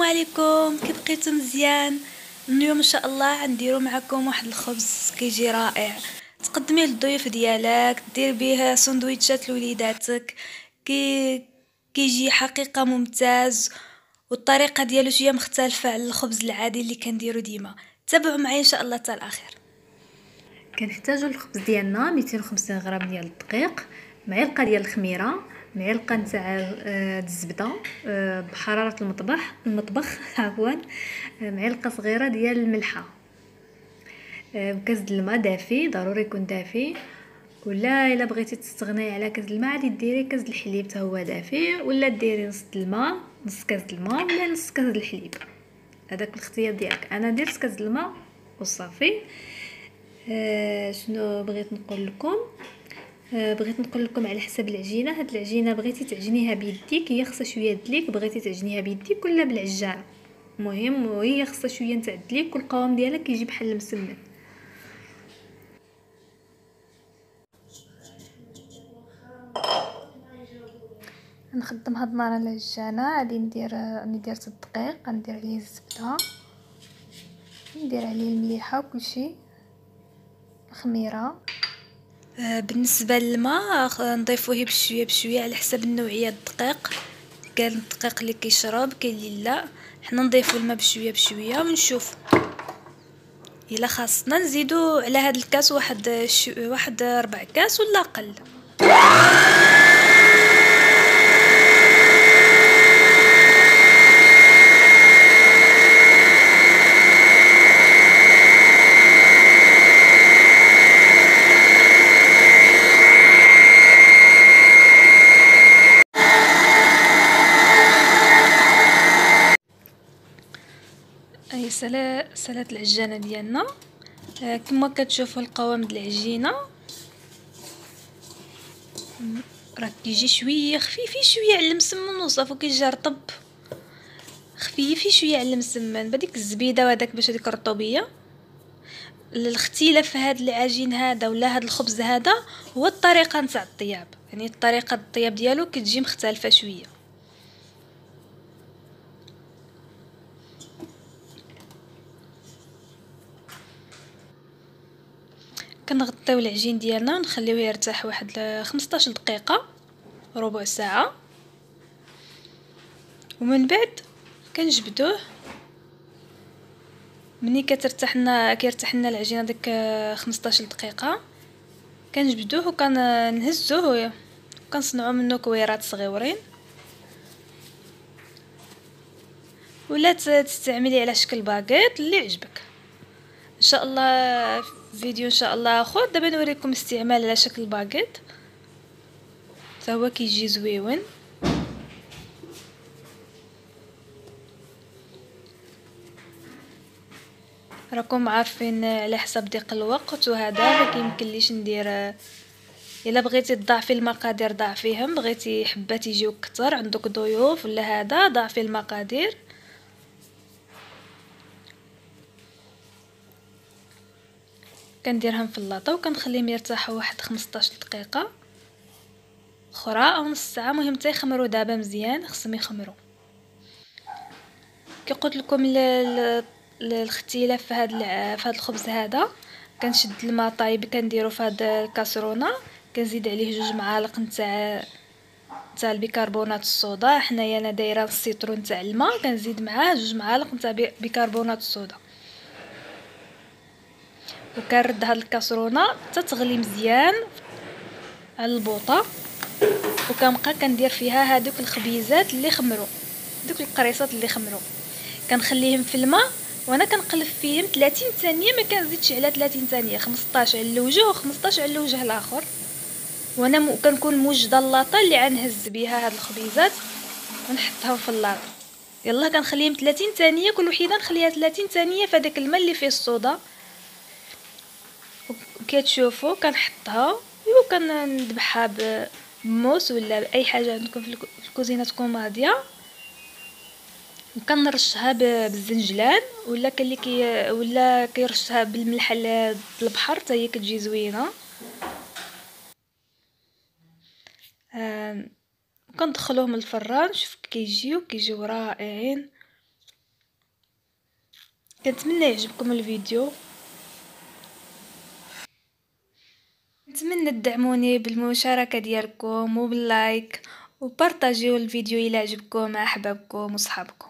السلام عليكم. كيف بقيتو مزيان. اليوم إن شاء الله غنديرو معكم واحد الخبز كيجي رائع. تقدميه للضيوف ديالك دير به سندويتشات لوليداتك. كي كيجي حقيقة ممتاز والطريقة ديالو شوية مختلفة على الخبز العادي اللي كنديرو ديما. تابعوا معايا إن شاء الله حتى الآخر. كنحتاجو الخبز ديالنا 250 غرام ديال الدقيق معلقة ديال الخميرة معلقه نتاع آه، الزبدة آه، بحرارة المطبخ المطبخ عفوا آه، معلقة صغيرة ديال الملحة. كاس الماء دافي ضروري يكون دافي. ولا إلا بغيتي تستغني على كاس الماء عادي ديري كاس الحليب حتى هو دافي. ولا ديري نص الماء نص كاس الماء ولا نص كاس الحليب. هذاك الاختيار ديالك. أنا درت كاس الماء وصافي. آه شنو بغيت نقول لكم؟ آه بغيت نقول لكم على حسب العجينة. هاد العجينة بغيتي تعجنيها بيديك هي خصها شوية دليك بغيتي تعجنيها بيديك ولا بالعجانه المهم وهي خصها شوية نتعدليك والقوام ديالك يجي بحال المسمن. نخدم هاد النار على العجانة. غادي ندير راني درت الدقيق غندير عليه الزبدة ندير عليه المليحة وكلشي. الخميرة. آه، بالنسبة للماء نضيفوه بشوية بشوية على حسب النوعية الدقيق. كاين الدقيق اللي كيشرب كاين اللي لا. حنا نضيفو الماء بشوية بشوية ونشوف إلا خاصنا نزيدو على هاد الكاس واحد واحد ربع كاس ولا أقل. سلات العجانة ديالنا. آه كما كتشوفوا القوام د العجينة. راه كيجي شوية خفيفي شوية على المسمن وصافي كيجي رطب. خفيفي شوية على المسمن بديك الزبيدة وهداك باش هذيك الرطوبيه الاختلاف في هذا العجين هذا ولا هذا الخبز هذا هو الطريقة نتاع الطياب. يعني الطريقة الطياب ديالو كتجي مختلفة شوية. كنغطيو العجين ديالنا ونخليوه يرتاح واحد 15 دقيقة ربع ساعة. ومن بعد كنجبدوه. ملي كترتاح لنا كيرتاح لنا العجينة ديك 15 دقيقة كنجبدوه وكنهزوه وكنصنعوا منه كويرات صغيورين. ولا تستعملي على شكل باغيت اللي عجبك إن شاء الله فيديو إن شاء الله. اخر دابا نوريكم استعمال على شكل باغيت حتى هو كيجي زويون. راكم عارفين على حسب ضيق الوقت وهذا ما كيمكنليش ندير. إلا بغيتي تضاعفي المقادير ضاعفيهم بغيتي حبات يجيو كتر عندك ضيوف ولا هذا ضاعفي المقادير. كنديرهم في اللاطه وكنخليهم يرتاحوا واحد 15 دقيقة. أخرى أو نص ساعة مهم يخمروا دابا مزيان خصهم يخمروا كي قلت لكم الاختلاف في هذا في هذا الخبز هذا. كنشد الماء طايب كنديرو في هذا الكاسرونة. كنزيد عليه جوج معالق نتاع نتاع البيكربونات الصودا. هنايا أنا دايرة نص ليترو تاع الماء كنزيد معاه جوج معالق نتاع بيكربونات الصودا. وكنرد هاد الكاسرونه حتى تغلي مزيان على البوطه. وكنبقى كندير فيها هادوك الخبيزات اللي خمروا دوك القريصات اللي خمروا كنخليهم في الماء وأنا كنقلب فيهم 30 ثانية ما كنزيدش على 30 ثانية 15 على الوجه و15 على الوجه الآخر. وأنا م... كنكون موجدة اللاطه اللي غنهز بها هاد الخبيزات ونحطها في اللاطه يلا كنخليهم 30 ثانية كل وحده نخليها 30 ثانية في الماء اللي فيه الصودا. كتشوفوا كنحطها وكنذبحها بموس ولا بأي حاجة عندكم في الكوزينة تكون ماضيه وكنرشها بالزنجلان ولا اللي كي ولا كيرشها بالملح البحر حتى هي كتجي زوينة. كندخلوهم الفران شوف كيجيو كيجيو رائعين. كنتمنى يعجبكم الفيديو. نتمنى تدعموني بالمشاركة ديالكم وباللايك وبارطاجيو الفيديو إلى عجبكم مع أحبابكم وصحابكم.